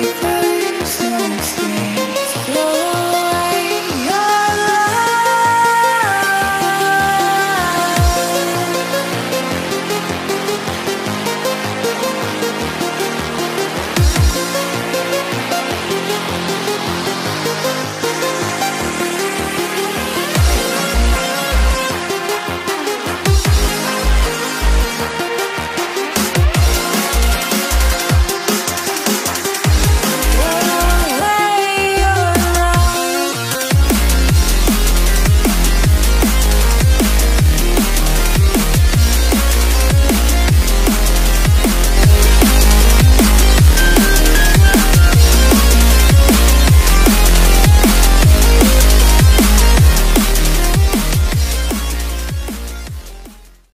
place.